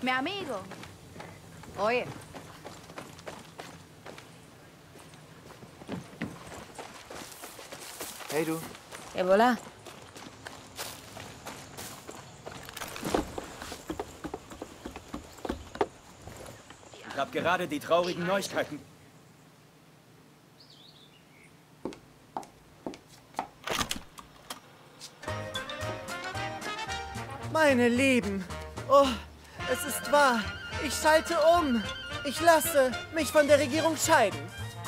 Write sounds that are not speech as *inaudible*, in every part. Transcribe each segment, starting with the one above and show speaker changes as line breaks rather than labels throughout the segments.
Mi amigo. Oye.
Hey du.
Et voilà.
Ich habe gerade die traurigen Neuigkeiten.
Meine Lieben, oh, es ist wahr. Ich schalte um. Ich lasse mich von der Regierung scheiden.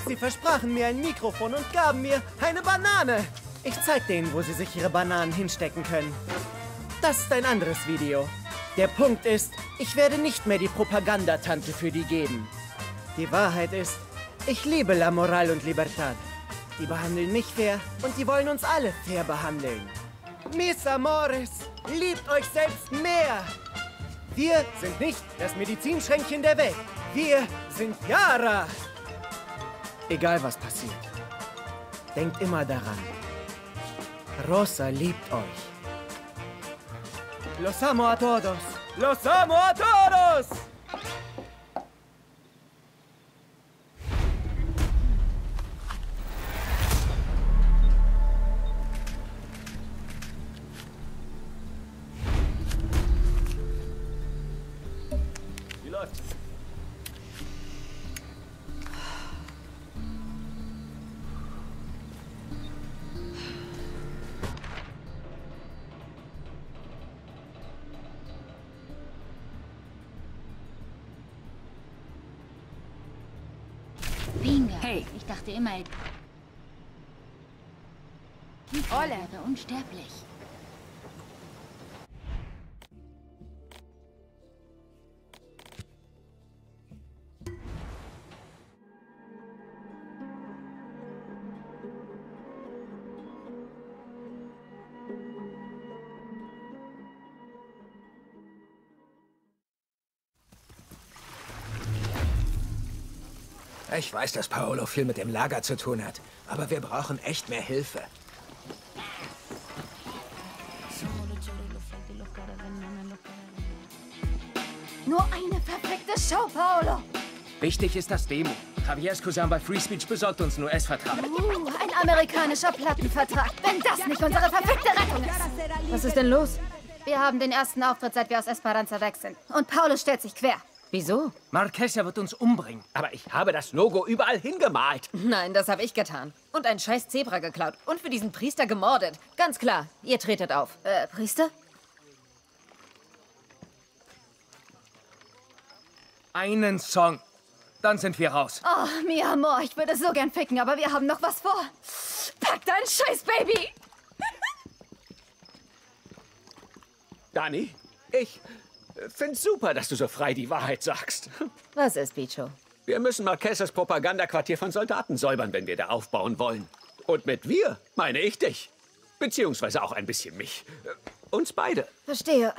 Sie versprachen mir ein Mikrofon und gaben mir eine Banane. Ich zeig denen, wo sie sich ihre Bananen hinstecken können. Das ist ein anderes Video. Der Punkt ist, ich werde nicht mehr die Propagandatante für die geben. Die Wahrheit ist, ich liebe La Moral und Libertad. Die behandeln mich fair und die wollen uns alle fair behandeln. Mis Amores, liebt euch selbst mehr. Wir sind nicht das Medizinschränkchen der Welt. Wir sind Yara. Egal was passiert, denkt immer daran. Rosa liebt euch. Los amo a todos.
Los amo a todos!
Hey.
Ich dachte immer, Kika
Ole.
wäre unsterblich.
Ich weiß, dass Paolo viel mit dem Lager zu tun hat, aber wir brauchen echt mehr Hilfe.
Nur eine perfekte Show, Paolo.
Wichtig ist das Demo. Javiers Cousin bei Free Speech besorgt uns einen US-Vertrag.
Uh, ein amerikanischer Plattenvertrag. Wenn das nicht unsere perfekte Rettung ist. Was ist denn los? Wir haben den ersten Auftritt, seit wir aus Esperanza weg sind. Und Paolo stellt sich quer. Wieso?
Marquesa wird uns umbringen.
Aber ich habe das Logo überall hingemalt.
Nein, das habe ich getan. Und ein scheiß Zebra geklaut. Und für diesen Priester gemordet. Ganz klar, ihr tretet auf.
Äh, Priester?
Einen Song. Dann sind wir raus.
Oh, mi amor, ich würde so gern ficken, aber wir haben noch was vor. Pack dein Scheiß, Baby! *laughs*
Dani, ich find's super, dass du so frei die Wahrheit sagst. *laughs*
Was ist, Bicho?
Wir müssen Marquesas Propagandaquartier von Soldaten säubern, wenn wir da aufbauen wollen. Und mit wir meine ich dich. Beziehungsweise auch ein bisschen mich. Äh, Uns beide.
Verstehe.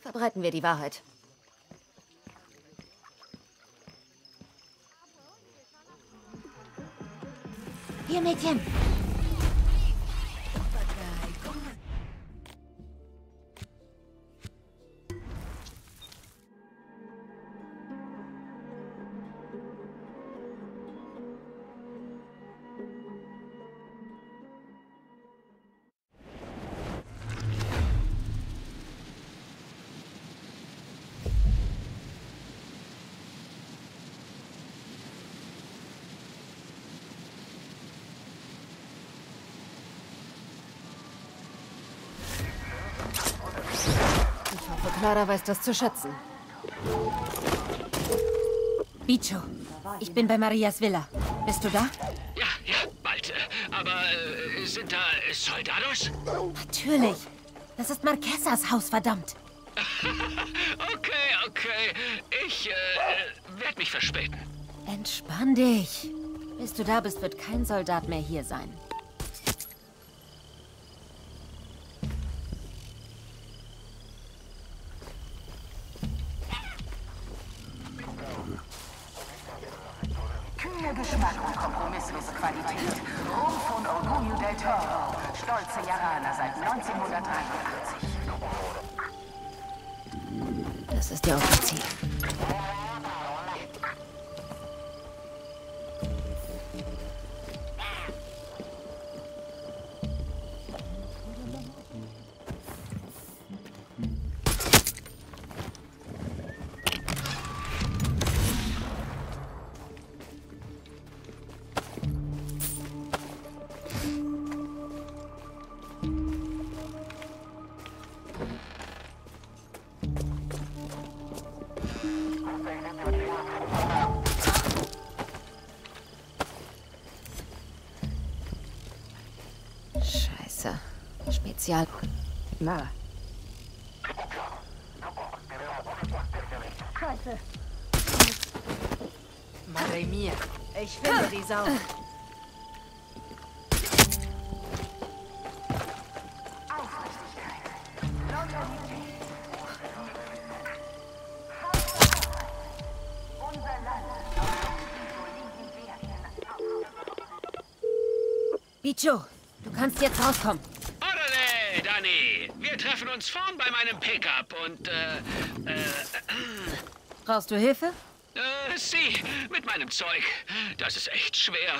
Verbreiten wir die Wahrheit.
Hier, Mädchen.
Clara weiß das zu schätzen. Bicho, ich bin bei Marias Villa. Bist du da?
Ja, ja, bald. äh, Aber äh, sind da Soldados?
Natürlich. Das ist Marquesas Haus, verdammt. *laughs*
Okay, okay. Ich äh, werde mich verspäten.
Entspann dich. Bis du da bist, wird kein Soldat mehr hier sein. Scheiße. Spezial. Na.
Scheiße.
Madre mia. Ich finde die Sau.
Bicho, du kannst jetzt rauskommen.
Orale, Danny. Wir treffen uns vorn bei meinem Pickup und, äh, äh,
Brauchst du Hilfe?
äh, sie, mit meinem Zeug. Das ist echt schwer.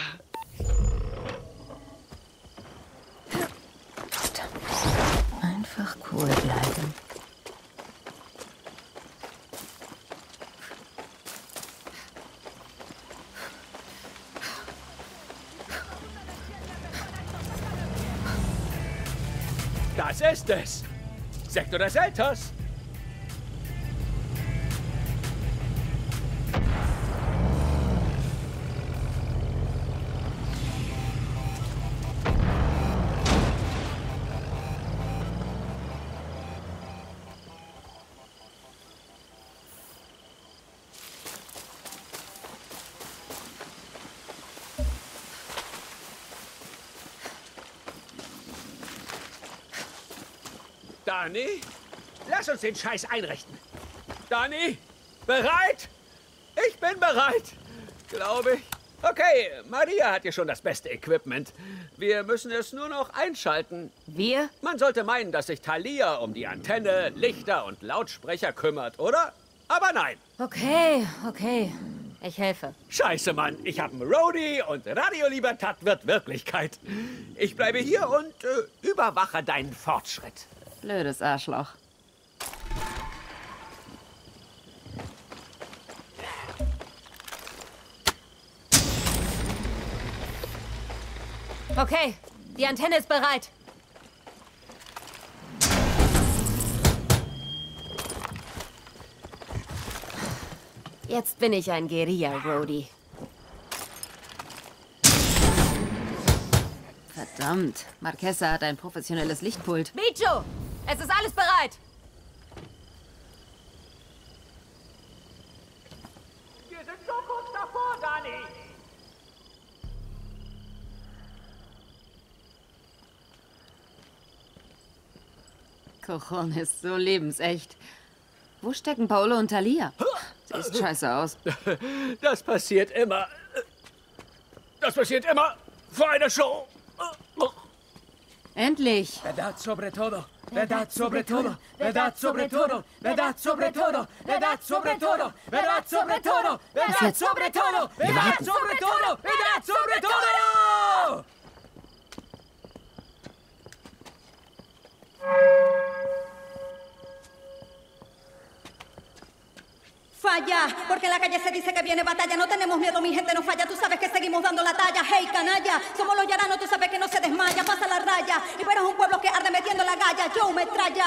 Ist es. Sektor des Elters. Dani, lass uns den Scheiß einrichten. Dani, bereit? Ich bin bereit, glaube ich. Okay, Maria hat ja schon das beste Equipment. Wir müssen es nur noch einschalten.
Wir?
Man sollte meinen, dass sich Thalia um die Antenne, Lichter und Lautsprecher kümmert, oder? Aber nein.
Okay, okay. Ich helfe.
Scheiße, Mann. Ich habe einen Roadie und Radio Libertad wird Wirklichkeit. Ich bleibe hier und äh, überwache deinen Fortschritt.
Blödes Arschloch. Okay, die Antenne ist bereit. Jetzt bin ich ein Guerilla-Roadie. Verdammt, Marquesa hat ein professionelles Lichtpult. Bicho, es ist alles bereit.
Wir sind so kurz davor, Dani.
Cochon ist so lebensecht. Wo stecken Paolo und Talia? Sieht scheiße aus. *laughs*
Das passiert immer. Das passiert immer vor einer Show.
Endlich.
Verdad sobre todo. Verdad sobre todo. Verdad sobre todo. Verdad sobre todo. Verdad sobre todo. Verdad sobre todo. Verdad sobre todo. Verdad sobre todo. Verdad sobre todo.
Falla, porque en la calle se dice que viene batalla. No tenemos miedo, mi gente no falla. Tú sabes que seguimos dando la talla. Hey, canalla, somos los llaranos, tú sabes que no se desmaya. Pasa la raya, y pero es un pueblo que arde metiendo la galla. Yo me traya.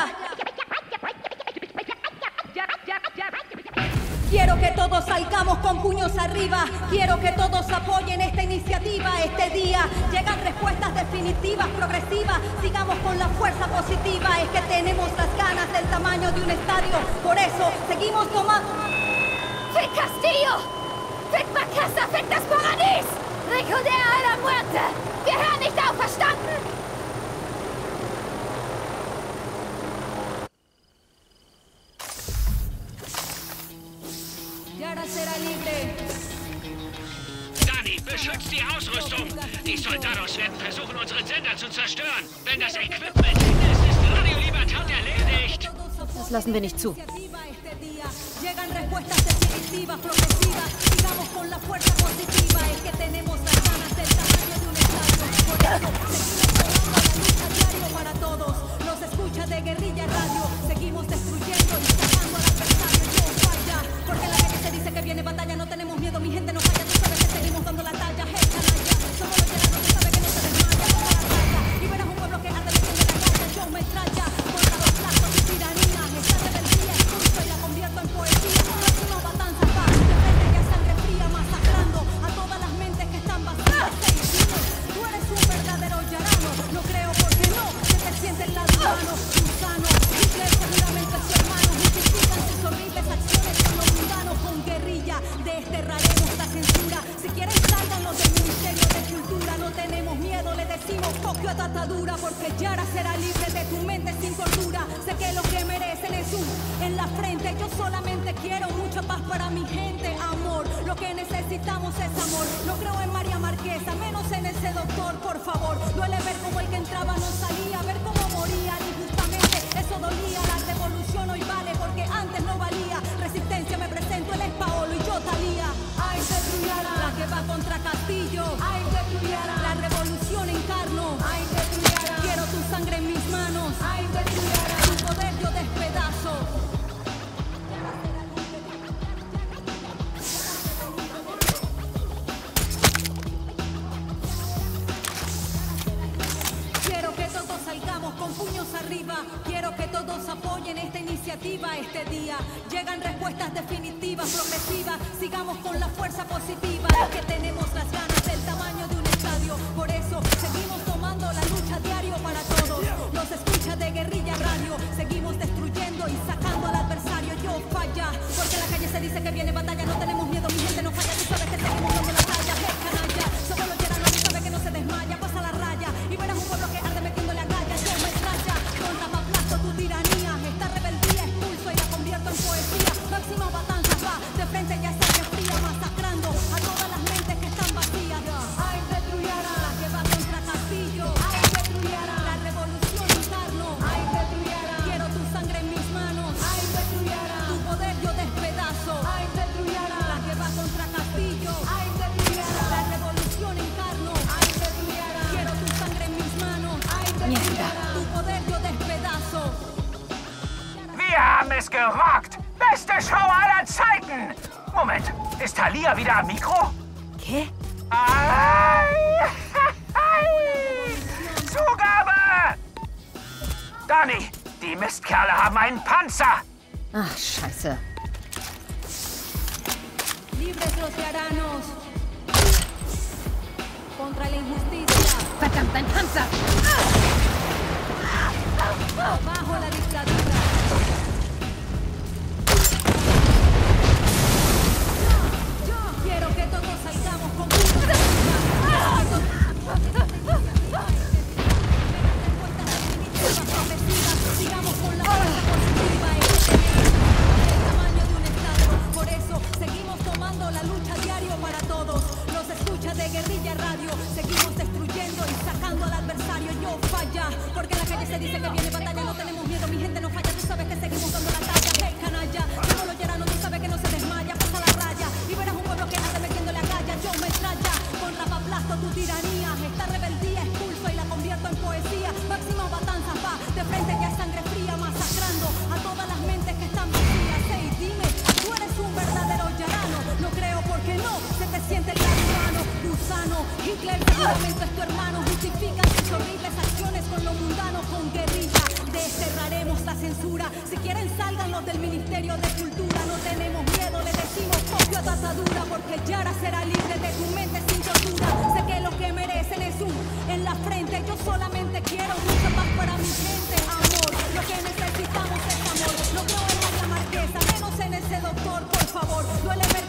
Quiero que todos salgamos con puños arriba. Quiero que todos apoyen esta iniciativa. Este día llegan respuestas definitivas, progresivas. Sigamos con la fuerza positiva. Es que tenemos las ganas del tamaño de un estadio. Por eso seguimos tomando.
Fick Castillo! Fick Marquesa! Fick das Paradies! Recordea a la muerte! Wir hören nicht auf, verstanden?
Dani, beschützt die Ausrüstung. Die Soldados werden versuchen, unseren Sender zu zerstören. Wenn das Equipment hin ist, ist Radio Libertad erledigt.
Das lassen wir nicht zu.
Definitivas, progresivas. Sigamos con la fuerza positiva. Es que tenemos las ganas del tamaño de un estadio. Por eso seguimos la lucha diario para todos. Los escucha de guerrilla radio. Seguimos destruyendo y sacando al adversario. No falla. Porque la se dice que viene batalla. No tenemos miedo, mi gente no falla. Porque Yara será libre de tu mente sin cordura. Sé que lo que merecen es un en la frente. Yo solamente quiero mucha paz para mi gente. Amor, lo que necesitamos es amor. No creo en María Marquesa, menos en ese doctor, por favor. Duele ver cómo el que entraba no salía, ver cómo moría. Y justamente eso dolía. La revolución hoy vale porque antes no valía. Resistencia me presento, él es Paolo y yo Talía. Ay, destruyera. La que va contra Castillo. Ay, destruyera. La con puños arriba. Quiero que todos apoyen esta iniciativa este día. Llegan respuestas definitivas, progresivas. Sigamos con la fuerza positiva. Es
gerockt! Beste Show aller Zeiten! Moment, ist Thalia wieder am Mikro? Ei! *laughs* Zugabe! Dani, die Mistkerle haben einen Panzer!
Ach, scheiße.
Libres los yaranos. Contra la injusticia.
Verdammt, ein Panzer!
Bajo la dictadura. Porque en la se dice que viene batalla. No tenemos miedo, mi gente no falla. Tú sabes que seguimos dando la canalla. Rapaplasto tu tiranía. Esta rebeldía expulso y la convierto en poesía. Máxima matanza va. De frente ya sangre fría. Masacrando a todas las mentes que están vacías. Hey, dime, tú eres un verdadero yarano. No creo porque no. Se te siente el humano. Gusano. Hitler seguramente es tu hermano. Justifican sus horribles acciones con lo mundano. Con guerrilla. Desterraremos la censura. Si quieren salgan los del Ministerio de Cultura. No tenemos miedo, le decimos copio a tatadura. Porque Yara será libre de tu mente sin tortura. Sé que lo que merecen es un en la frente. Yo solamente quiero mucha paz para mi gente. Amor, lo que necesitamos es amor. No creo en María Marquesa, menos en ese doctor, por favor. Duele ver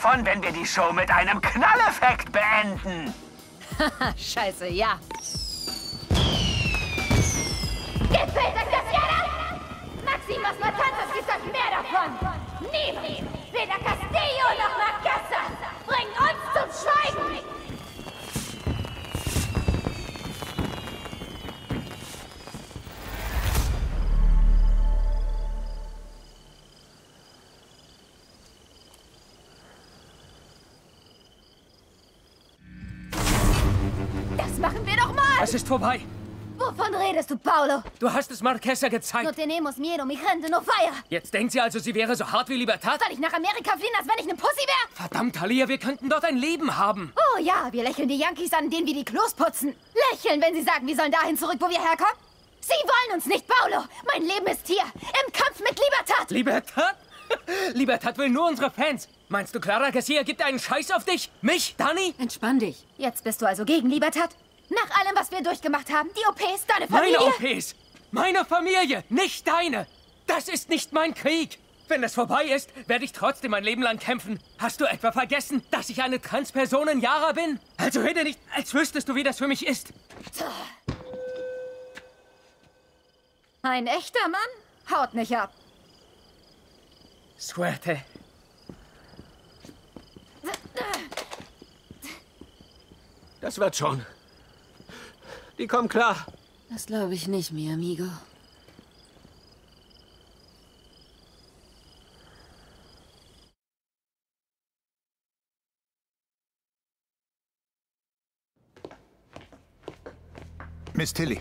davon, wenn wir die Show mit einem Knalleffekt beenden? *laughs*
Scheiße, ja.
Gefällt euch das Jara? Maximas Matanzas euch mehr davon. Niemand, weder Castillo noch Marquesa, bringen uns zum Schweigen.
Ist vorbei.
Wovon redest du, Paolo?
Du hast es Marquesa
No
gezeigt.
tenemos miedo, mi gente, no fire!
Jetzt denkt sie also, sie wäre so hart wie Libertad?
Soll ich nach Amerika fliehen, als wenn ich eine Pussy wäre?
Verdammt, Talia, wir könnten dort ein Leben haben.
Oh ja, wir lächeln die Yankees an, denen wir die Klos putzen. Lächeln, wenn sie sagen, wir sollen dahin zurück, wo wir herkommen. Sie wollen uns nicht, Paolo. Mein Leben ist hier, im Kampf mit Libertad.
Libertad? *laughs* Libertad will nur unsere Fans. Meinst du, Clara Garcia gibt einen Scheiß auf dich? Mich? Dani?
Entspann dich.
Jetzt bist du also gegen Libertad? Nach allem, was wir durchgemacht haben, die OPs, deine Familie?
Meine OPs! Meine Familie, nicht deine! Das ist nicht mein Krieg! Wenn es vorbei ist, werde ich trotzdem mein Leben lang kämpfen. Hast du etwa vergessen, dass ich eine Transperson in Yara bin? Also rede nicht, als wüsstest du, wie das für mich ist.
Ein echter Mann? Haut nicht ab.
Suerte.
Das wird schon. Die kommen klar.
Das glaube ich nicht, mi amigo.
Miss Tilly,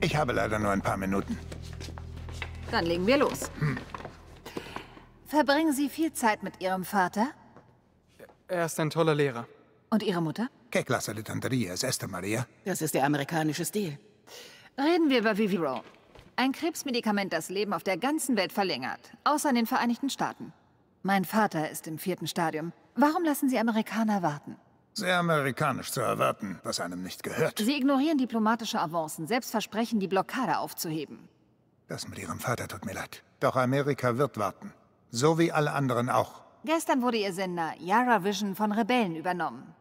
ich habe leider nur ein paar Minuten.
Dann legen wir los.
Hm.
Verbringen Sie viel Zeit mit Ihrem Vater
Er ist ein toller Lehrer.
und Ihrer Mutter?
¿Qué clase de tontería es esta, Maria?
Das ist der amerikanische Stil.
Reden wir über Viviro. Ein Krebsmedikament, das Leben auf der ganzen Welt verlängert, außer in den Vereinigten Staaten. Mein Vater ist im vierten Stadium. Warum lassen Sie Amerikaner warten?
Sehr amerikanisch zu erwarten, was einem nicht gehört.
Sie ignorieren diplomatische Avancen, selbst versprechen, die Blockade aufzuheben.
Das mit Ihrem Vater tut mir leid. Doch Amerika wird warten. So wie alle anderen auch.
Gestern wurde Ihr Sender Yara Vision von Rebellen übernommen.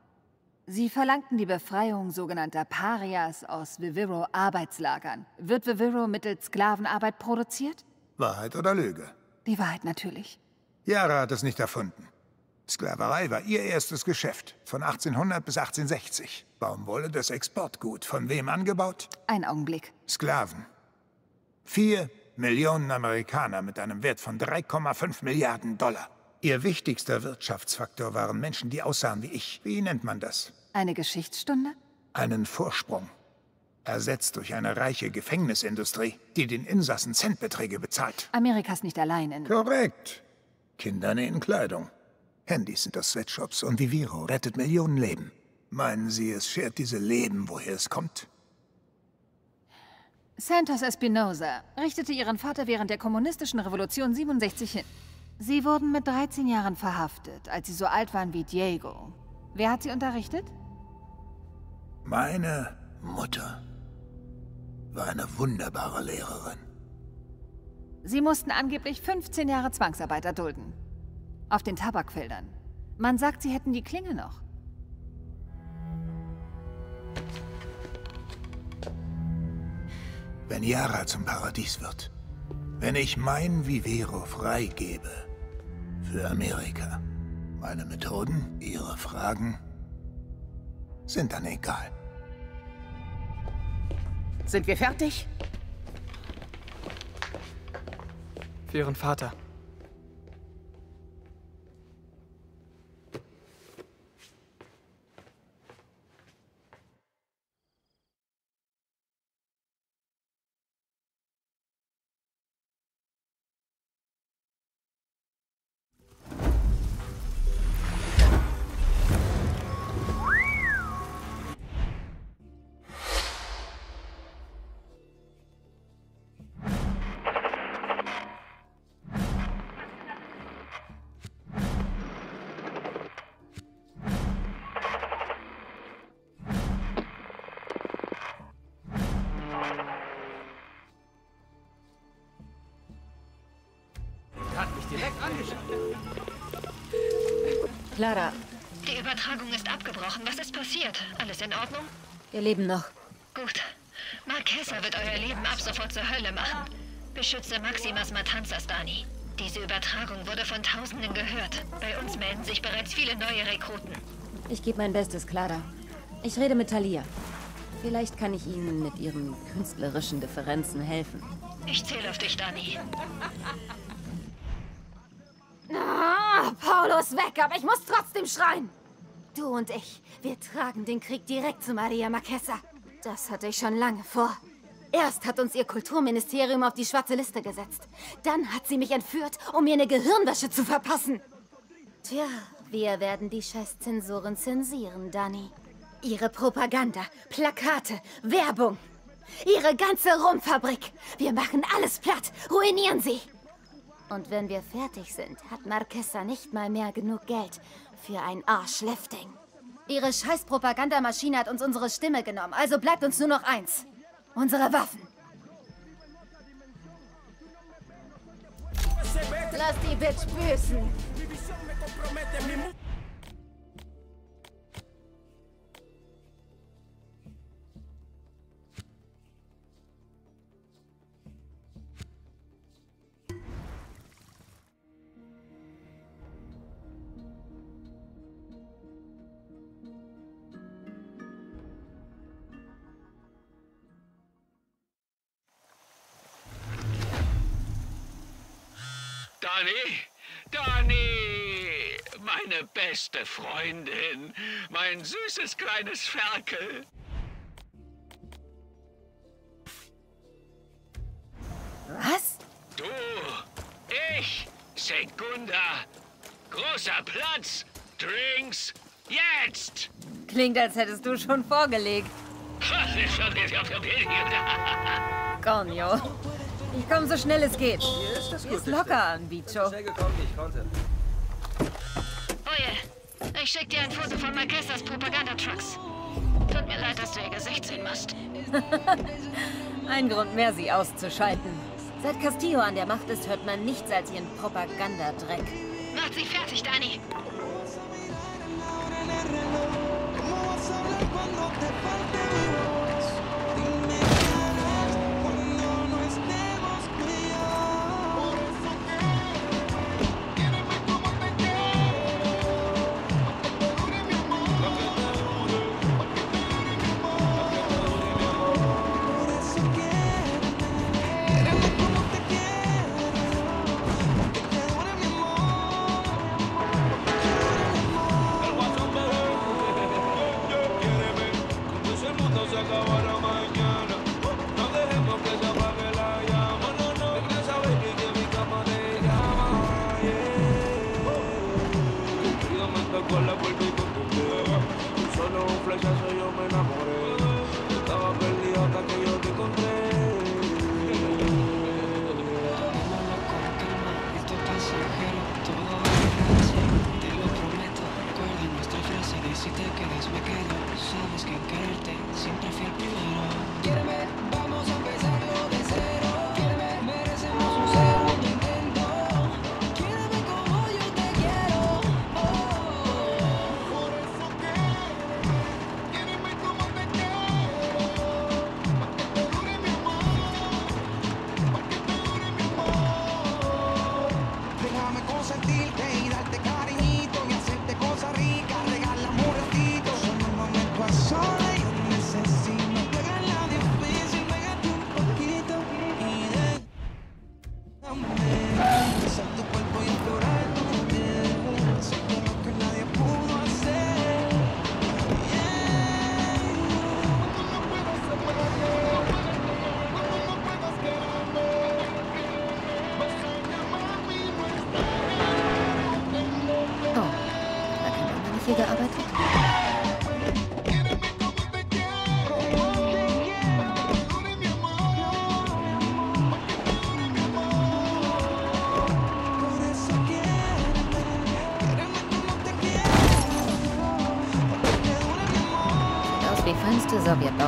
Sie verlangten die Befreiung sogenannter Parias aus Viviro-Arbeitslagern. Wird Viviro mittels Sklavenarbeit produziert?
Wahrheit oder Lüge?
Die Wahrheit natürlich.
Yara hat es nicht erfunden. Sklaverei war ihr erstes Geschäft. Von 1800 bis 1860. Baumwolle, das Exportgut. Von wem angebaut?
Ein Augenblick.
Sklaven. Vier Millionen Amerikaner mit einem Wert von 3,5 Milliarden Dollar. Ihr wichtigster Wirtschaftsfaktor waren Menschen, die aussahen wie ich. Wie nennt man das?
Eine Geschichtsstunde?
Einen Vorsprung. Ersetzt durch eine reiche Gefängnisindustrie, die den Insassen Centbeträge bezahlt.
Amerika ist nicht allein in...
Korrekt. Kinder nähen Kleidung. Handys sind aus Sweatshops und Viviro rettet Millionenleben. Meinen Sie, es schert diese Leben, woher es kommt?
Santos Espinosa richtete ihren Vater während der kommunistischen Revolution 67 hin. Sie wurden mit 13 Jahren verhaftet, als sie so alt waren wie Diego. Wer hat sie unterrichtet?
Meine Mutter war eine wunderbare Lehrerin.
Sie mussten angeblich 15 Jahre Zwangsarbeit erdulden. Auf den Tabakfeldern. Man sagt, sie hätten die Klinge noch.
Wenn Yara zum Paradies wird. Wenn ich mein Vivero freigebe. Für Amerika. Meine Methoden, ihre Fragen sind dann egal.
Sind wir fertig?
Für Ihren Vater.
Clara,
Die Übertragung ist abgebrochen. Was ist passiert? Alles in Ordnung?
wir leben noch.
Gut. Marquesa wird euer Leben ab sofort zur Hölle machen. Beschütze Maximas Matanzas, Dani. Diese Übertragung wurde von Tausenden gehört. Bei uns melden sich bereits viele neue Rekruten.
Ich gebe mein Bestes, Clara. Ich rede mit Thalia. Vielleicht kann ich Ihnen mit Ihren künstlerischen Differenzen helfen.
Ich zähle auf dich, Dani.
Paulo ist weg, aber ich muss trotzdem schreien. Du und ich, wir tragen den Krieg direkt zu Maria Marquesa. Das hatte ich schon lange vor. Erst hat uns ihr Kulturministerium auf die schwarze Liste gesetzt. Dann hat sie mich entführt, um mir eine Gehirnwäsche zu verpassen. Tja, wir werden die Scheißzensoren zensieren, Dani. Ihre Propaganda, Plakate, Werbung. Ihre ganze Rumfabrik. Wir machen alles platt, ruinieren sie. Und wenn wir fertig sind, hat Marquesa nicht mal mehr genug Geld für ein Arschlifting. Ihre scheiß Propagandamaschine hat uns unsere Stimme genommen, also bleibt uns nur noch eins. Unsere Waffen. Lass die Bitch büßen.
Dani, Dani, meine beste Freundin, mein süßes kleines Ferkel.
Was?
Du, ich, Segunda, großer Platz, Drinks, jetzt!
Klingt, als hättest du schon vorgelegt. *laughs* Cornio. Ich komme so schnell es geht. Hier ist das Hier ist locker an, Bicho.
Ich gekommen, wie ich konnte.
Oh. Ich schicke dir ein Foto von Marquesas Propagandatrucks. Tut mir leid, dass du Jäger 16 machst.
ein Grund mehr, sie auszuschalten. Seit Castillo an der Macht ist, hört man nichts als ihren Propagandadreck.
Macht sie fertig, Dani.
solo un
flechazo yo me enamoré. Estaba perdido hasta que yo te encontré. Esto
es
pasajero, todo
va a
quedarse.
Te lo
prometo,
recuerda nuestra frase de si te quedas me quedo. Sabes que en quererte siempre fui el primero.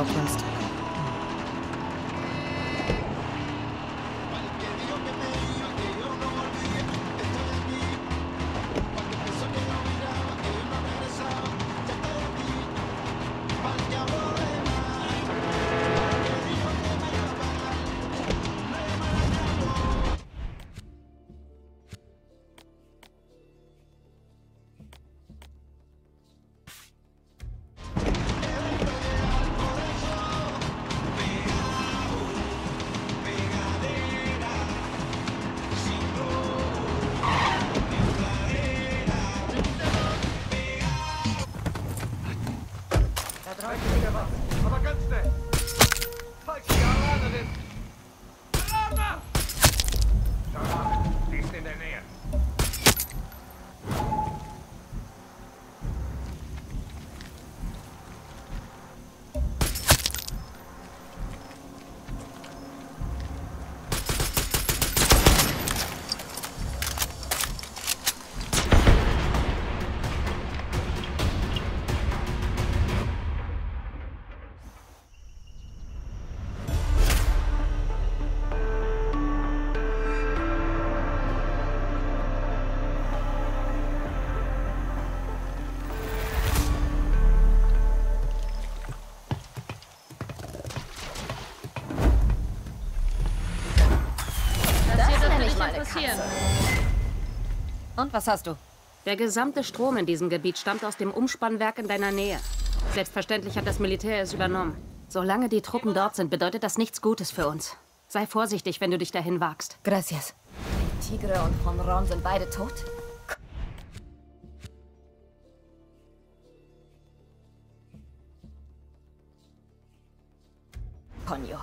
yourself Und was hast du?
Der gesamte Strom in diesem Gebiet stammt aus dem Umspannwerk in deiner Nähe. Selbstverständlich hat das Militär es übernommen. Solange die Truppen dort sind, bedeutet das nichts Gutes für uns. Sei vorsichtig, wenn du dich dahin wagst.
Gracias. Tigre und Honron sind beide tot? Konjo.